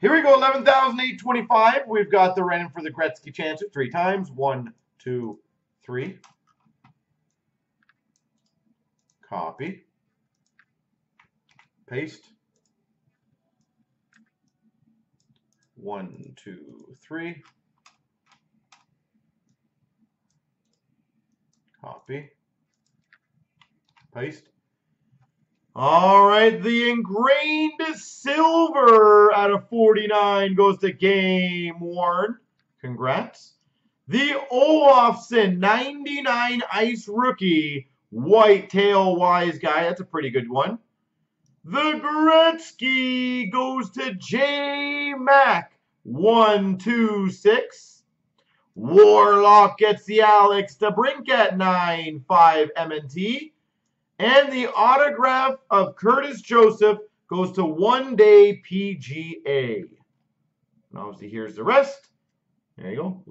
Here we go, 11,825. We've got the random for the Gretzky chance at three times. One, two, three. Copy. Paste. One, two, three. Copy. Paste. All right, the Engrained silver out of 49 goes to Game Worn. Congrats. The Olofsson 99 Ice Rookie White Tail Wise Guy. That's a pretty good one. The Gretzky goes to J Mac 126. Warlock gets the Alex DeBrincat 9 5 MNT. And the autograph of Curtis Joseph goes to One Day PGA. And obviously, here's the rest. There you go.